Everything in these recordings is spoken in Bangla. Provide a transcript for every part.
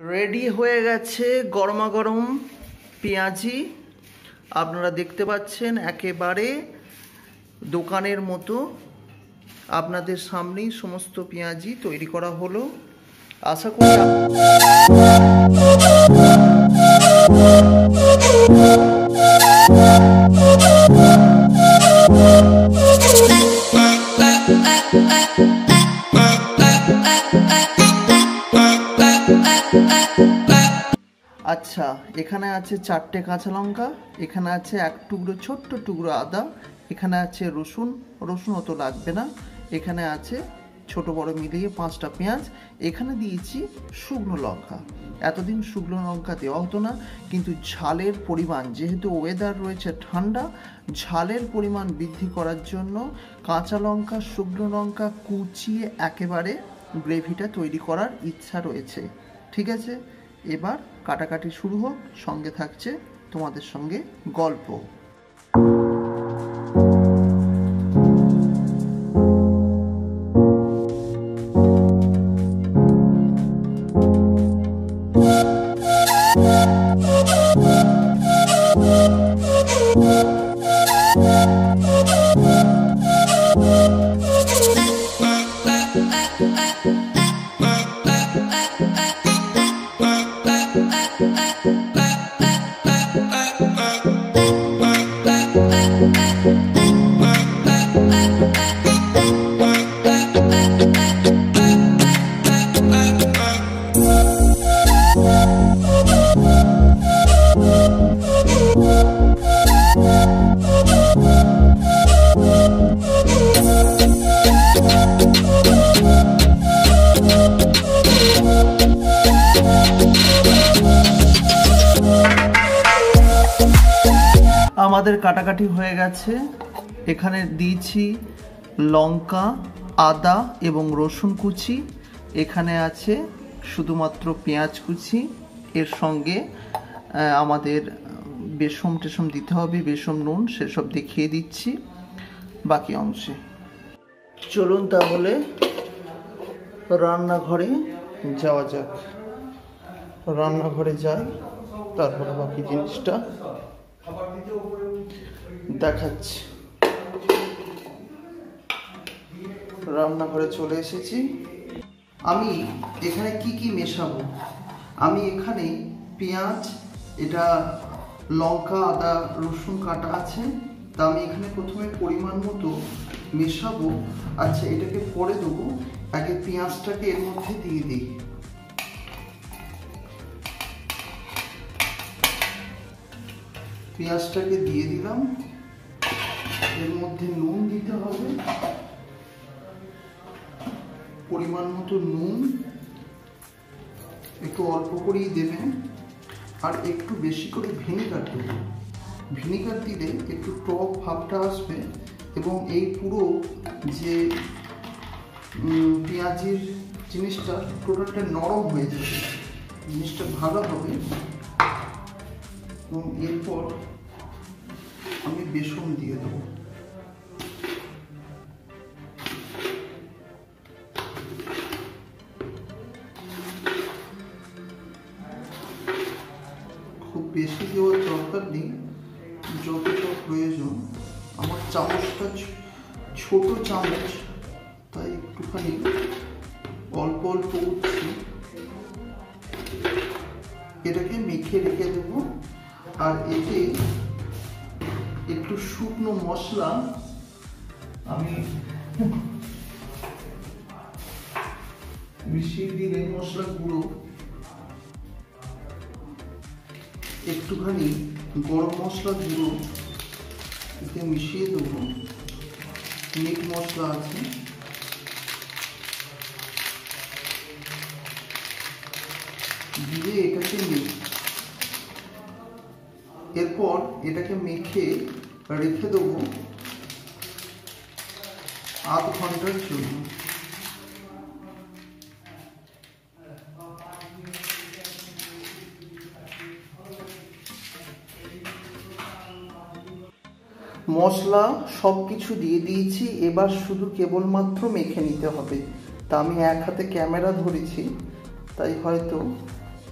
রেডি হয়ে গেছে গরমা গরম পেঁয়াজি। আপনারা দেখতে পাচ্ছেন একেবারে দোকানের মতো। আপনাদের সামনেই সমস্ত পেঁয়াজি তৈরি করা হলো। আশা করি আচ্ছা এখানে আছে চারটে কাঁচা লঙ্কা, এখানে আছে এক টুকরো, ছোট্ট টুকরো আদা, এখানে আছে রসুন রসুন অত লাগবে না, এখানে আছে ছোট বড় মিলিয়ে পাঁচটা পেঁয়াজ, এখানে দিয়েছি শুকনো লঙ্কা। এতদিন শুকনো লঙ্কা দেওয়া হতো না, কিন্তু ঝালের পরিমাণ, যেহেতু ওয়েদার রয়েছে ঠান্ডা, ঝালের পরিমাণ বৃদ্ধি করার জন্য কাঁচা লঙ্কা, শুকনো লঙ্কা কুচিয়ে একেবারে গ্রেভিটা তৈরি করার ইচ্ছা রয়েছে। ঠিক আছে? এবার কাটাকাটি শুরু হোক সঙ্গে থাকছে তোমাদের সঙ্গে গল্প। I, I, আমাদের কাটাকাটি হয়ে গেছে। এখানে দিয়েছি লঙ্কা, আদা এবং রসুন কুচি। এখানে আছে শুধুমাত্র পেঁয়াজ কুচি। এর সঙ্গে আমাদের বেসম টেসম দিতে হবে, বেসম, নুন, সেসব দেখিয়ে দিচ্ছি। বাকি অংশে। চলুন তাহলে রান্নাঘরে যাওয়া যাক। রান্নাঘরে যাই, তারপরে বাকি জিনিসটা দেখাচ্ছি। রান্নাঘরে চলে এসেছি। আমি এখানে কি কি মেশাবো? আমি এখানে পেঁয়াজ, এটা লঙ্কা, আদা, রসুন কাটা আছে। তা আমি এখানে প্রথমে পরিমাণ মতো মেশাবো। আচ্ছা এটাকে পরে দেবো। আগে পেঁয়াজটাকে এর মধ্যে দিয়ে দিই। পেঁয়াজটাকে দিয়ে দিলাম। এর মধ্যে নুন দিতে হবে। পরিমাণ মতো নুন। একটু অল্প করেই দেবেন। আর একটু বেশি করে ভিনিগার দেবেন ভিনিগার দিলে একটু টক ভাবটা আসবে এবং এই পুরো যে পেঁয়াজের জিনিসটা টোটালটা নরম হয়ে যাবে। জিনিসটা ভালো হবে। এবং এরপর আমি বেসন দিয়ে দেবো। খুব বেশি দেওয়ার দরকার নেই, যতটা প্রয়োজন। আমার চামচটা ছোট চামচ, তাই একটুখানি অল্প অল্প উঠছি। এটাকে মেখে রেখে দেব। আর এতে একটু শুকনো মশলা আমি মিশিয়ে দিলে মশলা গুঁড়ো। একটুখানি গরম মশলা গুঁড়ো এতে মিশিয়ে দেবো। মিট মশলা আছে। দিয়ে এটাকে মেখে এরপর এটাকে মেখে রেখে দেবো আধ ঘণ্টার জন্য। মশলা সব কিছু দিয়ে দিয়েছি, এবার শুধু কেবলমাত্র মেখে নিতে হবে। তা আমি এক হাতে ক্যামেরা ধরেছি, তাই হয়তো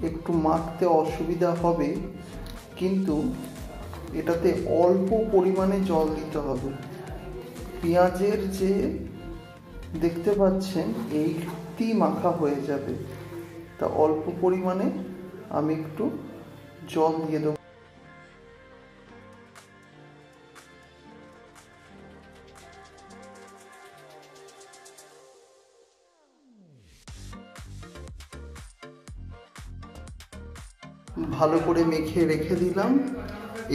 একটু মাখতে অসুবিধা হবে। কিন্তু এটাতে অল্প পরিমাণে জল দিতে হবে। পেঁয়াজের যে দেখতে পাচ্ছেন এইটি মাখা হয়ে যাবে। তা অল্প পরিমাণে আমি একটু জল দিয়ে দেবো। ভালো করে মেখে রেখে দিলাম।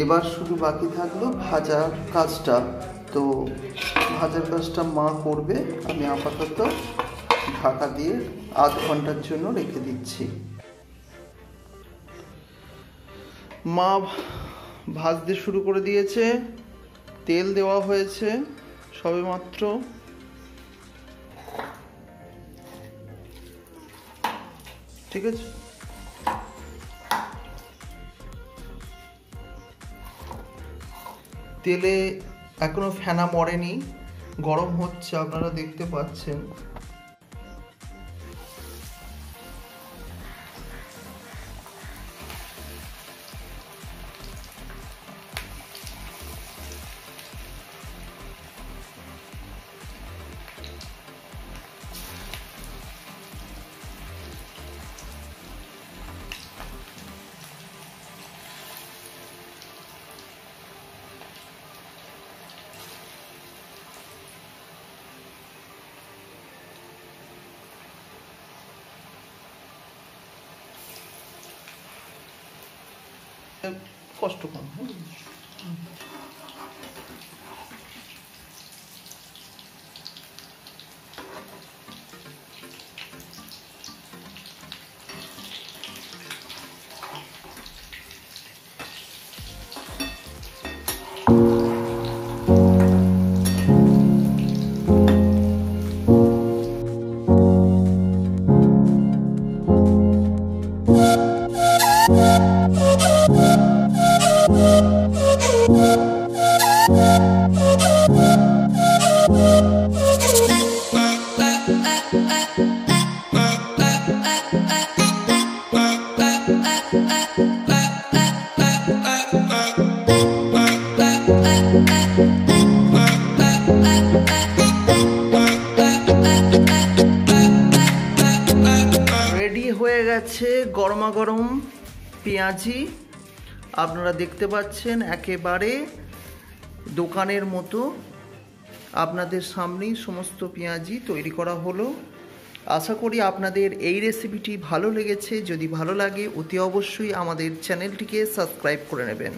এবার শুধু বাকি থাকল ভাজার কাজটা। তো ভাজার কাজটা মা করবে। আমি আপাতত ঢাকা দিয়ে আধ ঘণ্টার জন্য রেখে দিচ্ছি। মা ভাজতে শুরু করে দিয়েছে। তেল দেওয়া হয়েছে সবে মাত্র ঠিক আছে? তেলে এখনও ফেনা মরেনি গরম হচ্ছে আপনারা দেখতে পাচ্ছেন। কষ্ট কম পেঁয়াজি, আপনারা দেখতে পাচ্ছেন একেবারে দোকানের মতো। আপনাদের সামনেই সমস্ত পেঁয়াজি তৈরি করা হলো। আশা করি আপনাদের এই রেসিপিটি ভালো লেগেছে। যদি ভালো লাগে, অতি অবশ্যই আমাদের চ্যানেলটিকে সাবস্ক্রাইব করে নেবেন।